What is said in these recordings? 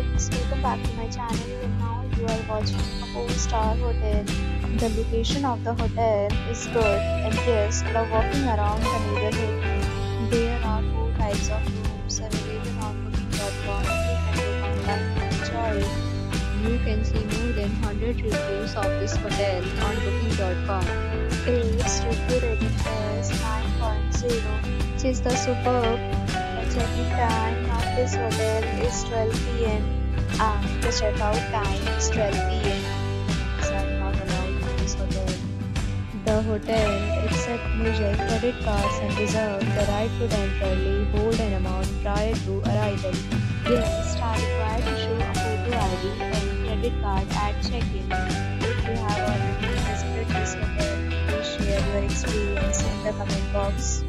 friends, welcome back to my channel and now you are watching a 4-star hotel. The location of the hotel is good and guests love walking around the neighborhood. There are 4 types of rooms available on booking.com. You. You can see more than 100 reviews of this hotel on booking.com. Its review rating is 9.0 which is the superb. Check-in time this hotel is 12 pm and ah, the check-out time is 12 pm. Pets are not allowed in this hotel. The hotel accepts major credit cards and reserves the right to temporarily hold an amount prior to arrival. Guests are required to show a photo ID and credit card at check-in. If you have already visited this hotel, please share your experience in the comment box.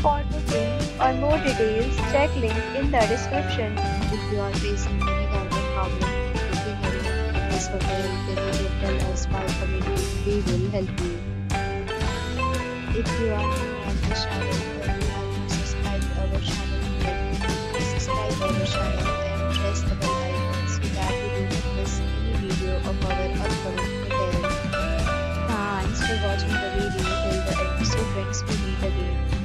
For booking or more details, check link in the description. If you are facing any kind of problem booking a room in this hotel, then you can tell us by commenting. We will help you. If you are new on this channel or you have not subscribed our channel please subscribe our channel and press the bell icon so that you do not miss any video of our upcoming hotel. Thanks for watching the video till the end. So friends, we meet again